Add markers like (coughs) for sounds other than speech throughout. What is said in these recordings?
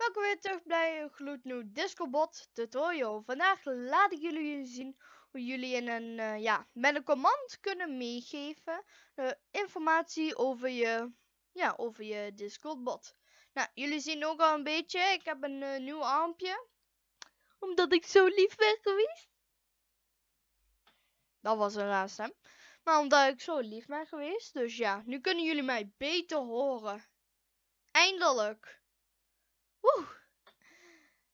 Welkom weer terug bij een gloednieuw Discobot tutorial. Vandaag laat ik jullie zien hoe jullie in een, uh, ja, met een command kunnen meegeven uh, informatie over je, ja, over je Discordbot. Nou, jullie zien ook al een beetje, ik heb een uh, nieuw armpje. Omdat ik zo lief ben geweest. Dat was een raar stem. Maar omdat ik zo lief ben geweest. Dus ja, nu kunnen jullie mij beter horen. Eindelijk. Woe!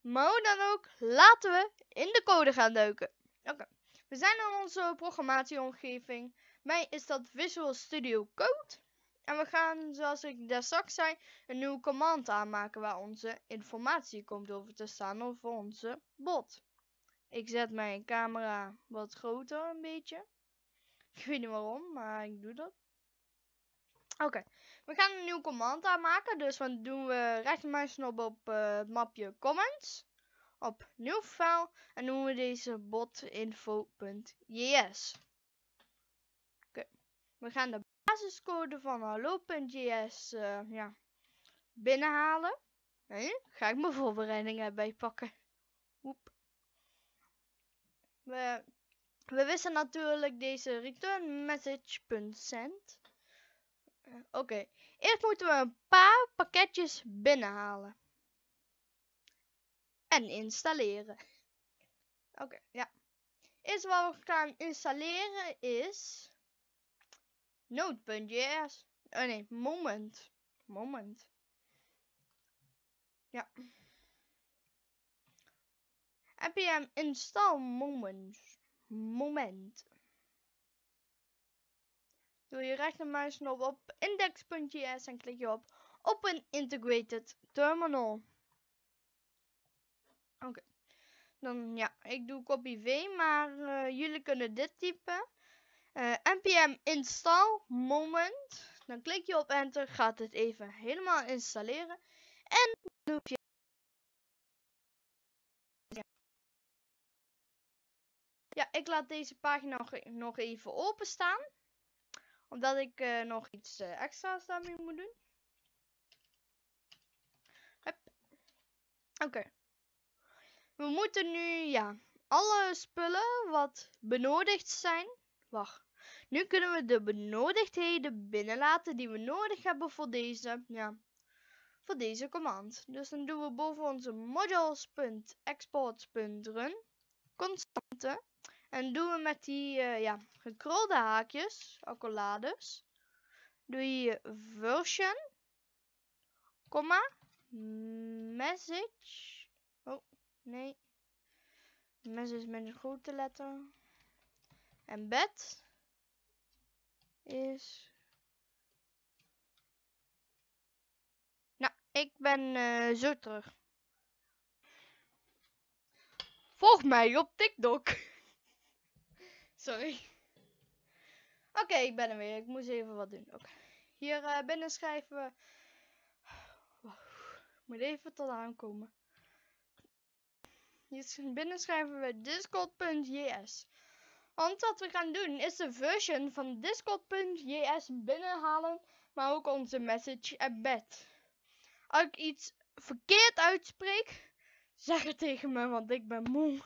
Maar hoe dan ook, laten we in de code gaan duiken. Oké, we zijn in onze programmatieomgeving. Mij is dat Visual Studio Code. En we gaan, zoals ik daar straks zei, een nieuwe command aanmaken waar onze informatie komt over te staan over onze bot. Ik zet mijn camera wat groter een beetje. Ik weet niet waarom, maar ik doe dat. Oké, we gaan een nieuw command aanmaken. Dus dan doen we rechtermuisknop op uh, het mapje comments. Op nieuw file. En noemen we deze botinfo.js. Oké, we gaan de basiscode van hallo.js uh, eh, ja, binnenhalen. Ga ik mijn voorbereidingen bij pakken. Oep. We, we wisten natuurlijk deze return message.send. Oké, eerst moeten we een paar pakketjes binnenhalen. En installeren. Oké, ja. Eerst wat we gaan installeren is Node.js. Oh nee, moment. Moment. Ja. npm install moment. Moment doe je rechtermuisknop op index.js en klik je op Open Integrated Terminal. Oké. Dan ja, ik doe copy V, maar uh, jullie kunnen dit typen. Uh, npm install moment. Dan klik je op enter, gaat het even helemaal installeren. En dan hoef je Ja, ik laat deze pagina nog, nog even openstaan omdat ik uh, nog iets uh, extra's daarmee moet doen. Oké. We moeten nu, ja, alle spullen wat benodigd zijn. Wacht. Nu kunnen we de benodigdheden binnenlaten die we nodig hebben voor deze, ja, voor deze command. Dus dan doen we boven onze modules.exports.run constante en doen we met die uh, ja, gekrolde haakjes, accolades, doe je version, comma, message, oh nee, message met een grote letter, en bed is, nou, ik ben uh, zo terug. Volg mij op TikTok. (laughs) Sorry. Oké, ik ben er weer. Ik moest even wat doen. Oké. Hier uh, schrijven we... Moet even tot aankomen. Hier binnen schrijven we discord.js. Want wat we gaan doen is de version van discord.js binnenhalen. Maar ook onze message embed. Als ik iets verkeerd uitspreek, zeg het tegen me, want ik ben moe.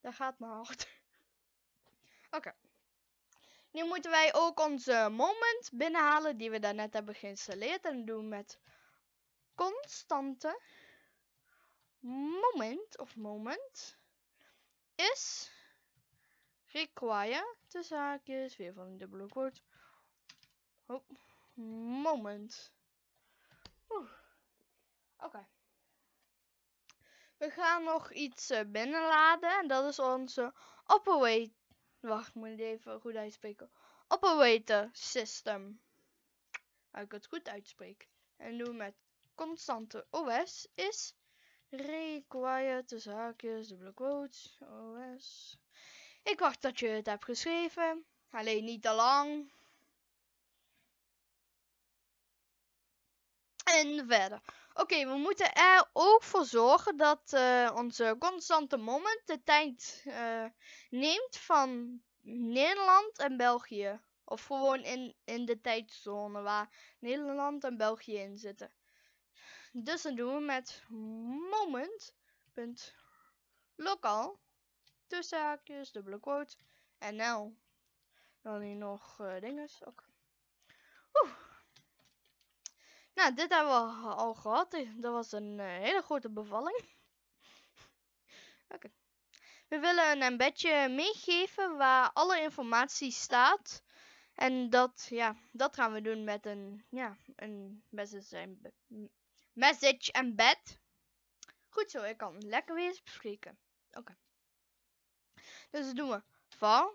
Dat gaat maar hard. (laughs) Oké. Nu moeten wij ook onze moment binnenhalen die we daarnet hebben geïnstalleerd. En doen met constante moment of moment is require de zaakjes weer van een dubbele quote oh, moment oké we gaan nog iets uh, binnenladen. En dat is onze operator. Wacht, ik moet even goed uitspreken. Operator system. Als ik het goed uitspreek. En doen met constante OS is required de zaakjes, dubbele quotes, OS. Ik wacht dat je het hebt geschreven. Alleen niet te lang. En verder. Oké, we moeten er ook voor zorgen dat uh, onze constante moment de tijd uh, neemt van Nederland en België Of gewoon in, in de tijdzone waar Nederland en België in zitten. Dus dan doen we met moment.lokaal tussen haakjes, dubbele quote, NL. Dan hier nog uh, dinges. Oké. Nou, dit hebben we al gehad. Dat was een uh, hele grote bevalling. (laughs) Oké. We willen een embedje meegeven waar alle informatie staat. En dat, ja, dat gaan we doen met een, ja, een message, message embed. Goed zo, ik kan lekker weer eens. Oké. Dus dat doen we van.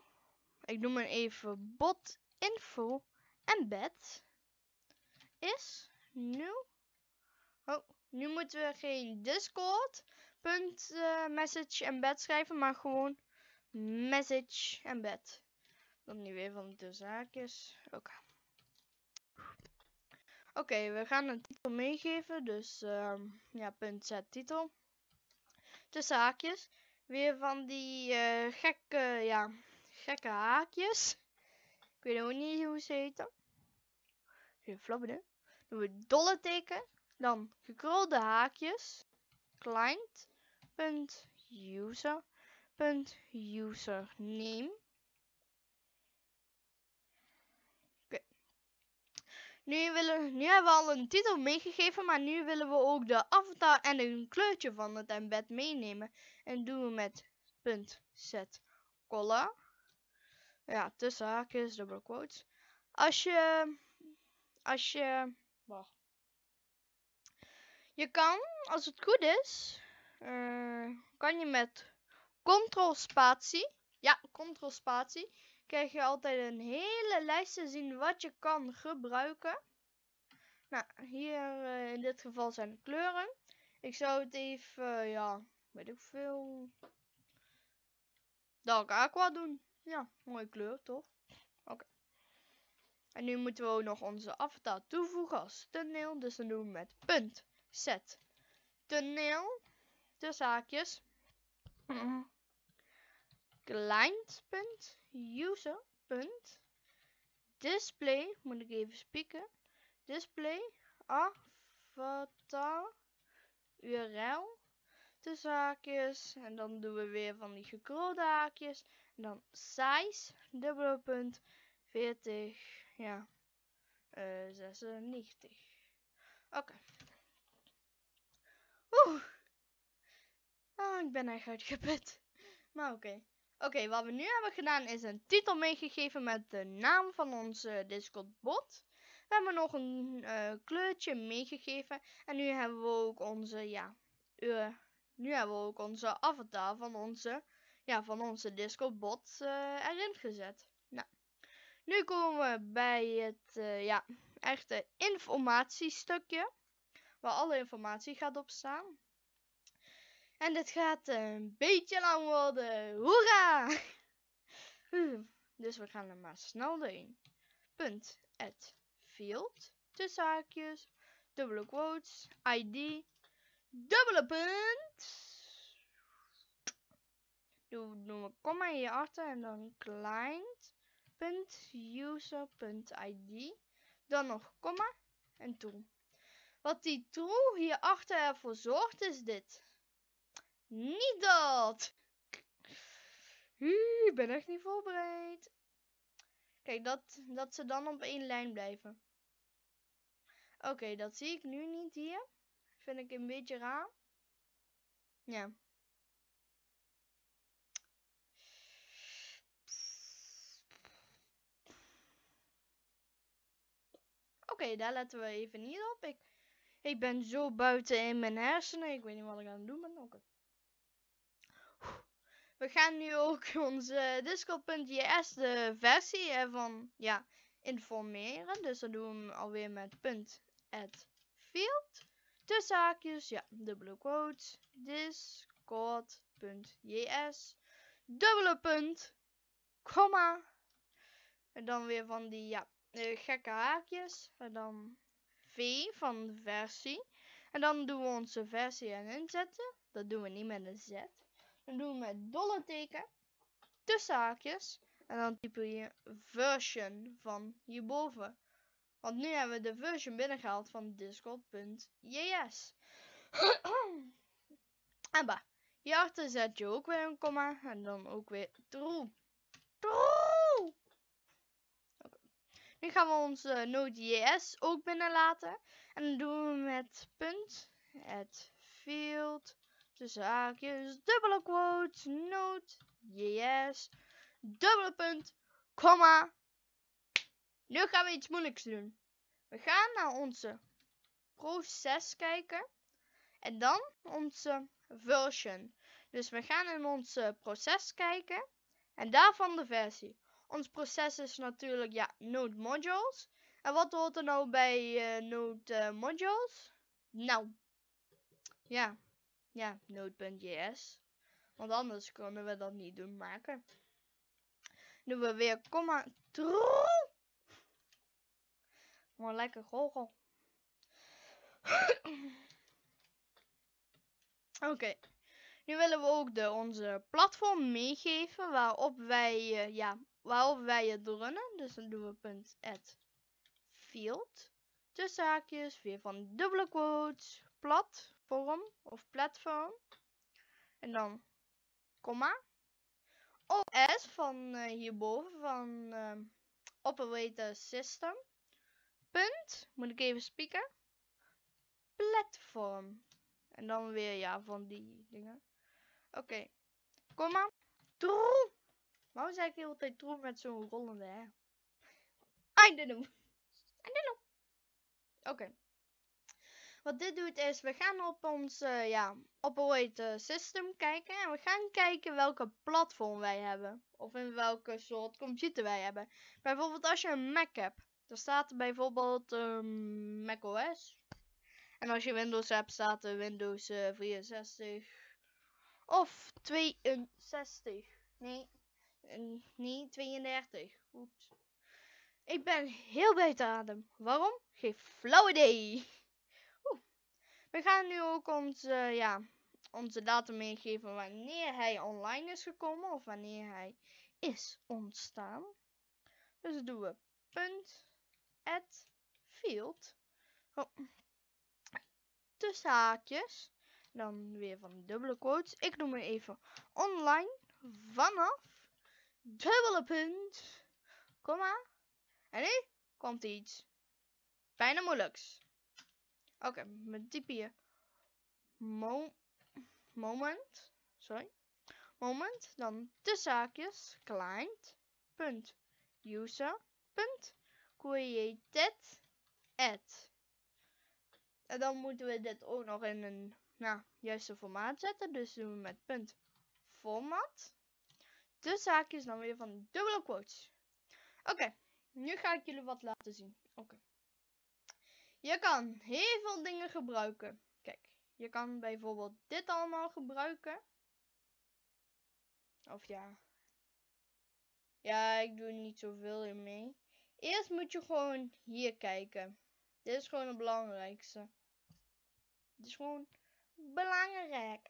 Ik noem hem even bot info embed is nu. Oh, nu moeten we geen Discord punt uh, message embed schrijven, maar gewoon message embed. Dan nu weer van de zaakjes. Oké. Oké, we gaan een titel meegeven. Dus uh, ja, punt zet titel. Tussen haakjes. Weer van die uh, gekke, ja, gekke haakjes. Ik weet ook niet hoe ze heten. Geen flabben, We dolle teken. Dan gekrulde haakjes. Client. Punt. Nu, willen, nu hebben we al een titel meegegeven, maar nu willen we ook de avatar en een kleurtje van het embed meenemen. En doen we met punt set. Ja, tussen haakjes, dubbele quotes. Als je, als je. Je kan, als het goed is, uh, kan je met ctrl spatie, ja, ctrl spatie, krijg je altijd een hele lijst te zien wat je kan gebruiken. Nou, hier uh, in dit geval zijn de kleuren. Ik zou het even, uh, ja, weet ik veel. Dark aqua doen. Ja, mooie kleur toch? Oké. En nu moeten we ook nog onze avatar toevoegen als thumbnail. Dus dan doen we met punt set thumbnail. De zaakjes. Client punt user. Punt, display, moet ik even spieken. Display, avatar, URL, de zaakjes. En dan doen we weer van die gekrolde haakjes. En dan size, dubbele punt, 40, ja, uh, 96. Oké. Okay. Oeh. Oh, ik ben echt uitgeput. Maar oké. Oké, wat we nu hebben gedaan is een titel meegegeven met de naam van onze Discord bot. We hebben nog een uh, kleurtje meegegeven. En nu hebben we ook onze, ja, uh, nu hebben we ook onze avatar van onze, ja, van onze Discord bot uh, erin gezet. Nou, nu komen we bij het, ja, echte informatiestukje. Waar alle informatie gaat op staan. En dit gaat een beetje lang worden. Hoera! (laughs) Dus we gaan er maar snel doorheen. Punt. At field. Tussen haakjes. Dubbele quotes. ID. Dubbele punt. Doe, doen we komma hierachter en dan client. Punt user. Punt ID. Dan nog komma en toe. Wat die true hierachter ervoor zorgt is dit. Niet dat! Ik ben echt niet voorbereid. Kijk, dat, dat ze dan op één lijn blijven. Oké, dat zie ik nu niet hier. Vind ik een beetje raar. Ja. Oké, daar letten we even niet op. Ik, ik ben zo buiten in mijn hersenen. Ik weet niet wat ik aan het doen ben. We gaan nu ook (laughs) onze Discord.js de versie ervan ja, informeren. Dus dan doen we alweer met punt add field. Tussen haakjes, ja, dubbele quotes. Discord.js. Dubbele punt. Komma. En dan weer van die, ja, uh, gekke haakjes. En dan V van versie. En dan doen we onze versie erin zetten. Dat doen we niet met een Z. Dan doen we met dolle teken, tussen haakjes. En dan typen je version van hierboven. Want nu hebben we de version binnengehaald van discord.js. (clears throat) en bah, hierachter zet je ook weer een komma en dan ook weer true. True! Nu gaan we onze Node.js ook binnenlaten. En dan doen we met punt, het field, tussen haakjes, dubbele quotes, Node.js, dubbele punt, komma. Nu gaan we iets moeilijks doen. We gaan naar onze proces kijken. En dan onze version. Dus we gaan in onze proces kijken. En daarvan de versie. Ons proces is natuurlijk ja, Node modules. En wat hoort er nou bij uh, Node uh, modules? Nou, ja, ja, Node.js. Want anders kunnen we dat niet doen maken. Doen we weer komma true. Maar lekker gorgel. (coughs) Oké. Nu willen we ook de, onze platform meegeven waarop wij, uh, ja, waarop wij het runnen. Dus dan doen we punt add field. Tussen haakjes, weer van dubbele quotes, platform of platform. En dan komma. OS van uh, hierboven van uh, operator system. Punt, moet ik even spieken. Platform. En dan weer ja van die dingen. Oké. Komma. Troe. Waarom zeg ik de hele tijd troe met zo'n rollende hè? I don't. Oké. Wat dit doet is, we gaan op ons uh, ja, operator system kijken. En we gaan kijken welke platform wij hebben. Of in welke soort computer wij hebben. Bijvoorbeeld als je een Mac hebt. Dan staat er bijvoorbeeld um, Mac OS. En als je Windows hebt, staat er Windows uh, 64. Of 62. Nee, nee 32. Oeps. Ik ben heel buiten adem. Waarom? Geen flauw idee. We gaan nu ook onze, ja, onze datum meegeven wanneer hij online is gekomen. Of wanneer hij is ontstaan. Dus doen we punt add field. Oh. Tussen haakjes. Dan weer van dubbele quotes. Ik noem hem even online vanaf dubbele punt, komma. En nu komt iets bijna moeilijks. Oké, met hier Mo moment, sorry, moment, dan de zaakjes, client, punt, user, punt, created, add. En dan moeten we dit ook nog in een nou, juiste formaat zetten. Dus doen we met punt format. De zaakjes dan weer van dubbele quotes. Oké, nu ga ik jullie wat laten zien. Oké. Je kan heel veel dingen gebruiken. Kijk, je kan bijvoorbeeld dit allemaal gebruiken. Of ja. Ja, ik doe niet zoveel in mee. Eerst moet je gewoon hier kijken. Dit is gewoon het belangrijkste. Dit is gewoon belangrijk.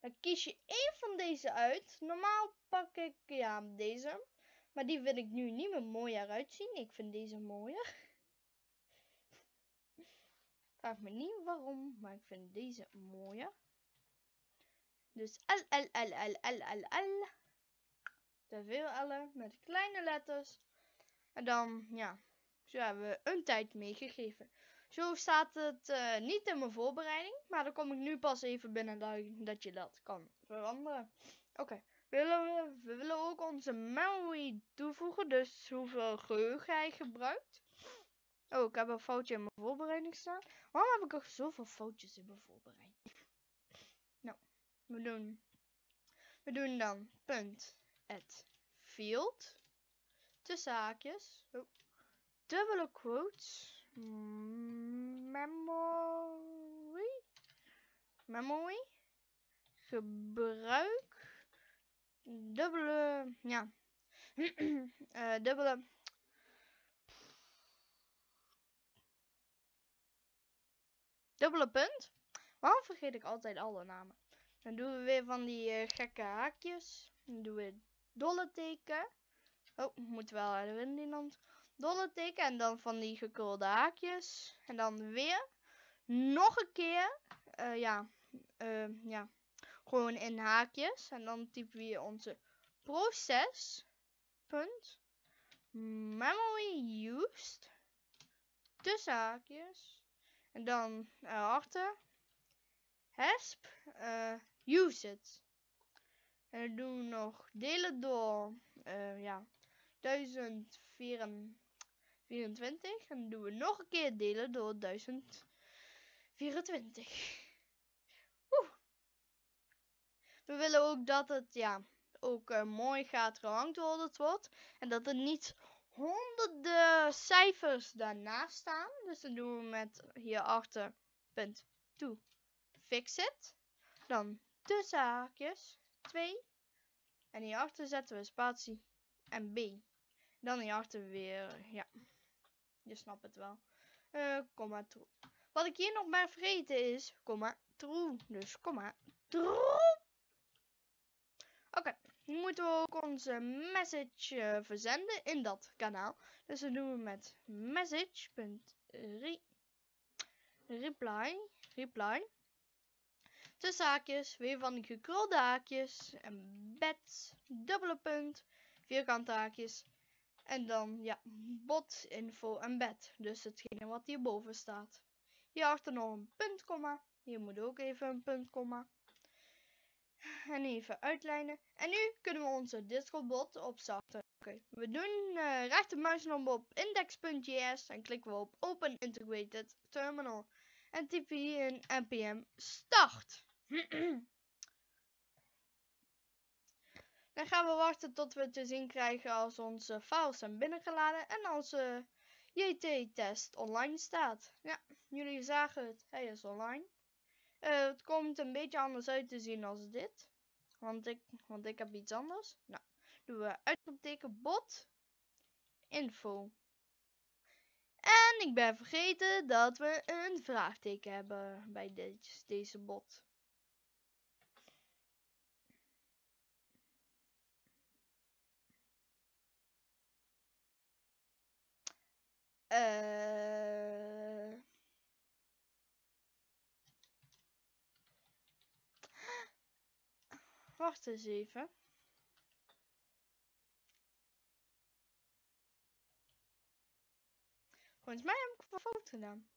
Dan kies je één van deze uit. Normaal pak ik ja, deze. Maar die wil ik nu niet meer mooi eruit zien. Ik vind deze mooier. (laughs) Vraag me niet waarom, maar ik vind deze mooier. Dus L, L, L, L, L, L, L. Te veel L'en met kleine letters. En dan, ja, zo hebben we een tijd meegegeven. Zo staat het uh, niet in mijn voorbereiding. Maar dan kom ik nu pas even binnen dat, dat je dat kan veranderen. Oké. Okay. We, we willen ook onze memory toevoegen. Dus hoeveel geheugen hij gebruikt. Oh, ik heb een foutje in mijn voorbereiding staan. Waarom heb ik er zoveel foutjes in mijn voorbereiding? Nou, we doen... We doen dan punt at field. Tussen haakjes. Oh. Dubbele quotes memory, memory, gebruik, dubbele, ja, uh, (clears throat) dubbele, dubbele punt. Waarom vergeet ik altijd alle namen? Dan doen we weer van die uh, gekke haakjes. Dan doen we dolle teken, Oh, moet wel die dan dollar teken en dan van die gekrulde haakjes. En dan weer nog een keer, uh, ja, uh, ja, gewoon in haakjes. En dan typen we hier onze proces, punt, memory used, tussen haakjes. En dan erachter, hasp, uh, use it. En dan doen we nog delen door, ja, 1024. En dan doen we nog een keer delen door 1024. Oeh. We willen ook dat het, ja, ook uh, mooi gaat gehandeld wordt. En dat er niet honderden cijfers daarnaast staan. Dus dan doen we met hierachter punt to fix it. Dan tussen haakjes 2. En hierachter zetten we spatie en B. Dan hierachter weer, ja, je snapt het wel. Uh, komma true. Wat ik hier nog maar vergeten is, komma true. Dus komma true. Oké, nu moeten we ook onze message uh, verzenden in dat kanaal. Dus dat doen we met message.reply. Reply. Tussen haakjes, weer van die gekrulde haakjes. En bed, dubbele punt, vierkante haakjes. En dan, ja, bot, info en bed. Dus hetgene wat hierboven staat. Hierachter nog een puntkomma. Hier moet ook even een puntkomma. En even uitlijnen. En nu kunnen we onze Discord bot opstarten. Oké, we doen uh, rechtermuisknop op index.js en klikken we op Open Integrated Terminal. En typen hier in npm start. (clears throat) Dan gaan we wachten tot we te zien krijgen als onze files zijn binnengeladen en de JT-test online staat. Ja, jullie zagen het, hij is online. Uh, het komt een beetje anders uit te zien als dit. Want ik, want ik heb iets anders. Nou, doen we uitroepteken bot info. En ik ben vergeten dat we een vraagteken hebben bij deze bot. Uh... Wacht eens even. Volgens mij heb ik een foto gedaan.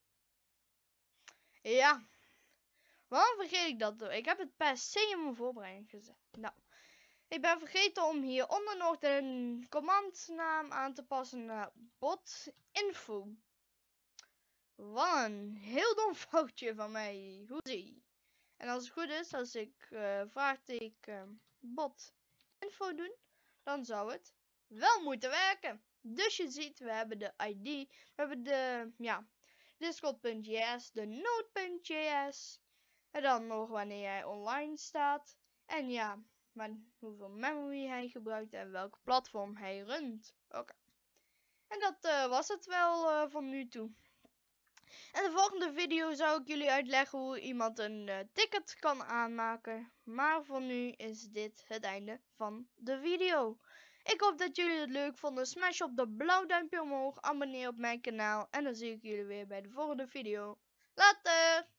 Ja. Waarom vergeet ik dat? Ik heb het per se in mijn voorbereiding gezet. Nou. Ik ben vergeten om hieronder nog de commandnaam aan te passen naar botinfo. Wat een heel dom (laughs) foutje van mij. Hoe zie En als het goed is, als ik uh, vraagteken bot info doen, dan zou het wel moeten werken. Dus je ziet, we hebben de ID, we hebben de, ja, discord.js, de node.js. En dan nog wanneer jij online staat. En ja, maar hoeveel memory hij gebruikt en welk platform hij runt. Oké. En dat uh, was het wel uh, van nu toe. In de volgende video zou ik jullie uitleggen hoe iemand een uh, ticket kan aanmaken. Maar voor nu is dit het einde van de video. Ik hoop dat jullie het leuk vonden. Smash op de blauw duimpje omhoog. Abonneer op mijn kanaal. En dan zie ik jullie weer bij de volgende video. Later!